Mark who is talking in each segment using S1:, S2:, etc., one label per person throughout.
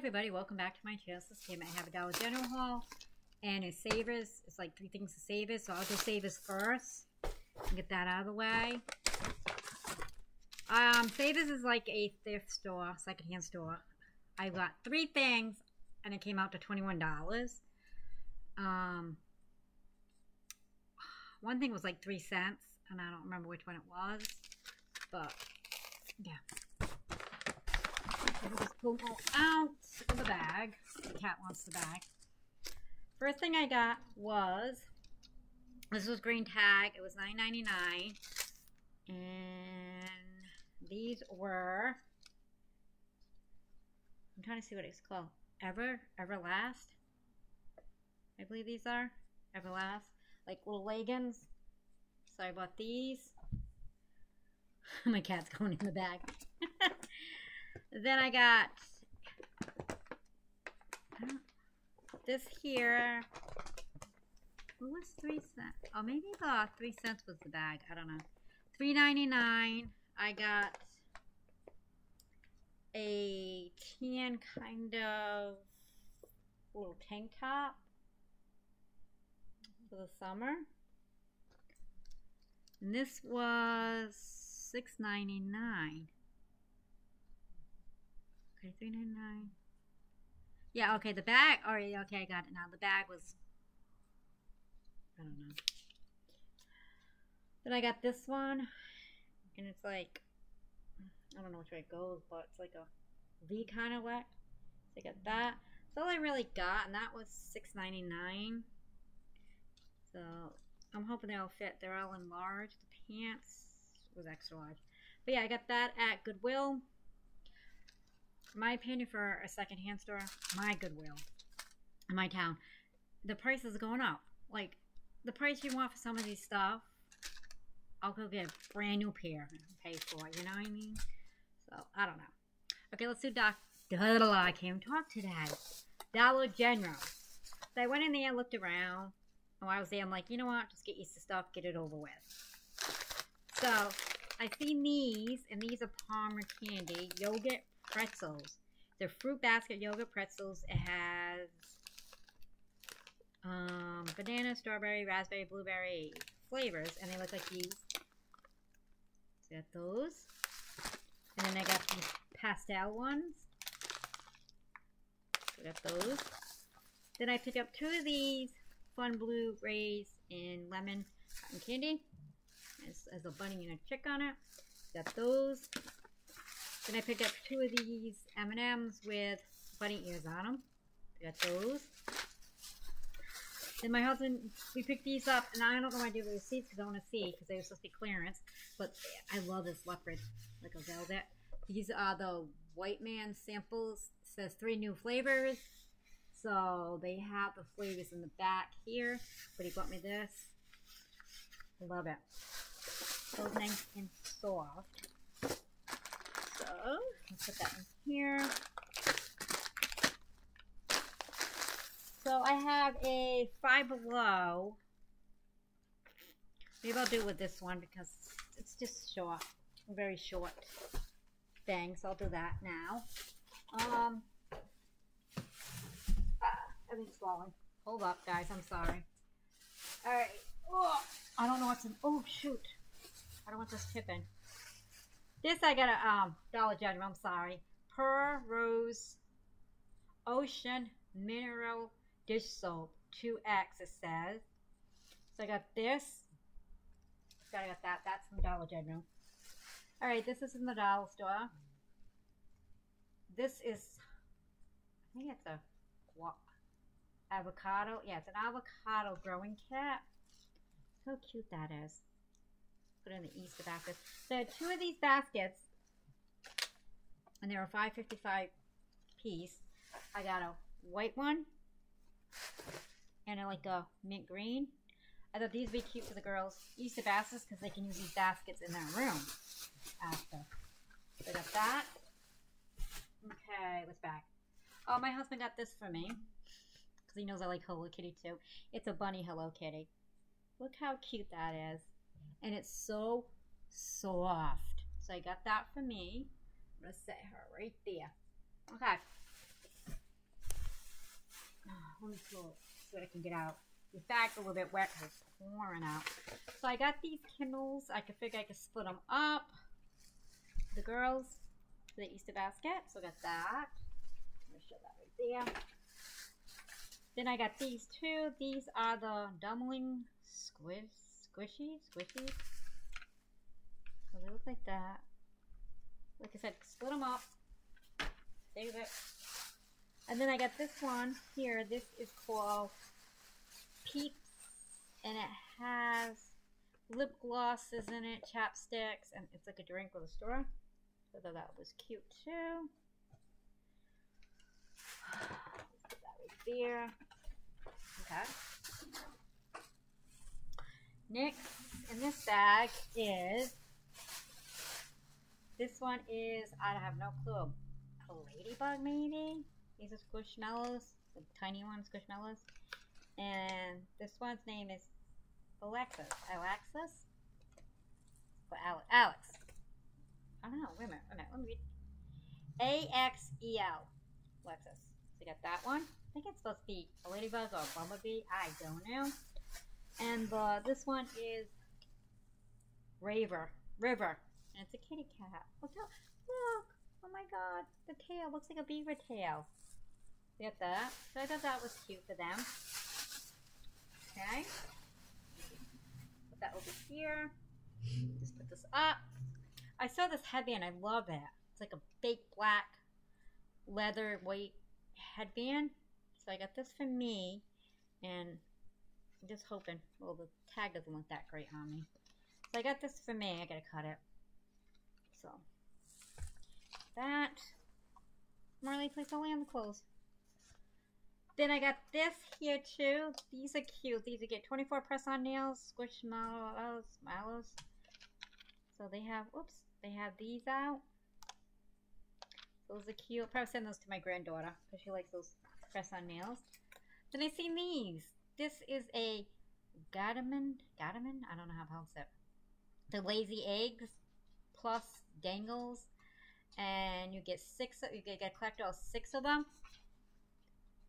S1: everybody, welcome back to my channel. This time I have a Dollar General haul and it's Savers. It's like three things to save Savers, so I'll do Savers first and get that out of the way. Um, Savers is like a thrift store, secondhand store. I got three things and it came out to $21. Um, one thing was like three cents and I don't remember which one it was, but yeah. Pull out of the bag. The cat wants the bag. First thing I got was this was green tag. It was $9.99. And these were I'm trying to see what it's called. Ever Everlast. I believe these are Everlast. Like little leggings. So I bought these. My cat's going in the bag. then I got this here. What was three cents? Oh, maybe the three cents was the bag. I don't know. Three ninety nine. I got a tan kind of little tank top for the summer. And this was six ninety nine. Okay, three ninety nine. Yeah, okay, the bag. Oh, all right, okay, I got it now. The bag was. I don't know. Then I got this one, and it's like. I don't know which way it goes, but it's like a V kind of way. So I got that. That's all I really got, and that was six ninety nine. So I'm hoping they'll fit. They're all in large. The pants was extra large. But yeah, I got that at Goodwill my opinion for a secondhand store, my Goodwill in my town, the price is going up. Like the price you want for some of these stuff, I'll go get a brand new pair and pay for it. You know what I mean? So I don't know. Okay, let's do Doc. I can't talk today. Dollar General. So I went in there, looked around. And while I was there, I'm like, you know what? Just get used to stuff, get it over with. So I seen these, and these are Palmer candy yogurt pretzels. They're fruit basket yogurt pretzels. It has um, banana, strawberry, raspberry, blueberry flavors, and they look like these. So got those. And then I got these pastel ones. So got those. Then I picked up two of these Fun Blue Rays in lemon cotton candy. As, as a bunny and a chick on it. Got those. Then I picked up two of these M&Ms with bunny ears on them. Got those. Then my husband, we picked these up, and I don't know why I did the receipts because I want to see because they were supposed to be clearance. But I love this leopard, like a velvet. These are the Whitman samples. It says three new flavors. So they have the flavors in the back here. But he bought me this. I love it. So nice and soft put that in here. So I have a Five Below. Maybe I'll do it with this one because it's just short, very short thing. So I'll do that now. Um, ah, everything's falling. Hold up, guys. I'm sorry. All right. Oh, I don't know what's in. Oh shoot! I don't want this tipping. This I got a um, Dollar General, I'm sorry. Per Rose Ocean Mineral Dish Soap 2X, it says. So I got this. So I got that. That's from Dollar General. Alright, this is in the dollar store. This is, I think it's a avocado. Yeah, it's an avocado growing kit. how cute that is put it in the Easter basket. So two of these baskets, and they were five fifty five piece. I got a white one and a, like a mint green. I thought these would be cute for the girls' Easter baskets because they can use these baskets in their room after. So I got that. Okay, what's back? Oh, my husband got this for me because he knows I like Hello Kitty too. It's a bunny Hello Kitty. Look how cute that is and it's so soft. So I got that for me. I'm gonna set her right there. Okay. Ah, let me pull so I can get out. This bag's a little bit wet because it's pouring out. So I got these Kindles. I could figure I could split them up. The girls for the Easter basket. So I got that. Let me show that right there. Then I got these two. These are the dumpling squish, squishy, squishy. So they look like that. Like I said, split them up. Save it. And then I got this one here. This is called Peeps. And it has lip glosses in it, chapsticks, and it's like a drink with a straw. So that was cute too. Put that right there. Okay. Next in this bag is this one is I have no clue. A ladybug maybe? These are squishmallows, the tiny ones, squishmallows. And this one's name is Alexis. Alexis? But Alex. Alex. I don't know. Wait a minute. Wait a minute. Let me read. A X E L. Alexis. So you got that one. I think it's supposed to be a ladybug or a bumblebee. I don't know. And uh, this one is Raver. River. And it's a kitty cat. Look look. Oh my god. The tail looks like a beaver tail. Get that. So I thought that was cute for them. Okay. Put that over here. Just put this up. I saw this headband. I love it. It's like a big black leather weight headband. So I got this for me. And just hoping. Well, the tag doesn't look that great on me. So I got this for me. I gotta cut it. So that. Marley, please don't lay on the clothes. Then I got this here too. These are cute. These are get 24 press-on nails, squishmallows, mallows. So they have, oops, they have these out. Those are cute. I'll probably send those to my granddaughter because she likes those press-on nails. Then I see these. This is a Gadaman, Gadaman? I don't know how to pronounce it. The lazy eggs plus dangles. And you get six, you get, get collect all six of them.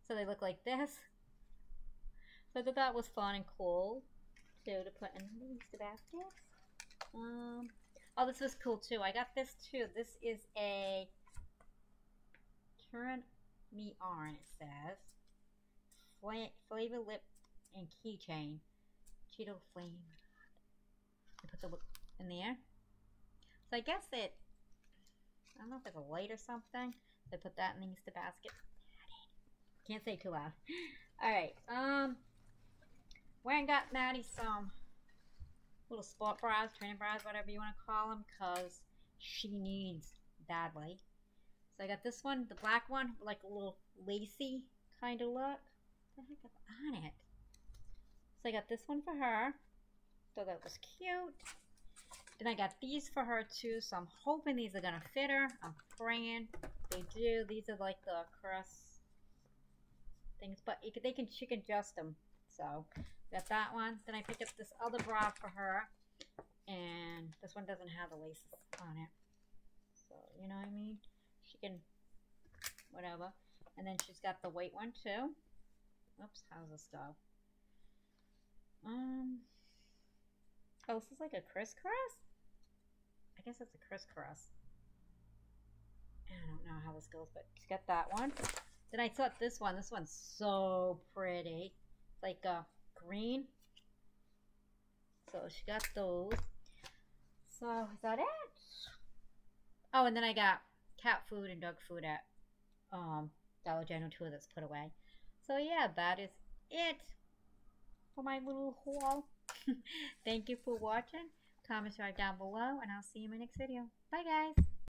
S1: So they look like this. So I thought that was fun and cool too to put in the baskets. Um, oh, this was cool too. I got this too. This is a Turn Me On, it says. Fla flavor lip and keychain. Cheeto flame. I put the in there. So I guess it, I don't know if it's a light or something. So I put that in the Easter basket. Can't say too loud. Alright, um, and got Maddie some little sport bras, training bras, whatever you want to call them, because she needs badly. So I got this one, the black one, like a little lacy kind of look. What the heck is on it? So I got this one for her. Thought that was cute. Then I got these for her too, so I'm hoping these are gonna fit her. I'm praying they do. These are like the cross things, but they can she can adjust them. So got that one. Then I picked up this other bra for her, and this one doesn't have the laces on it. So you know what I mean? She can whatever. And then she's got the white one too. Oops, how's this go? Um. Oh, this is like a crisscross. I guess it's a crisscross. I don't know how this goes, but got that one. Then I thought this one. This one's so pretty. It's like a green. So she got those. So is that it? Oh, and then I got cat food and dog food at um, Dollar General too that's put away. So yeah, that is it for my little haul. Thank you for watching. Comment right down below, and I'll see you in my next video. Bye, guys.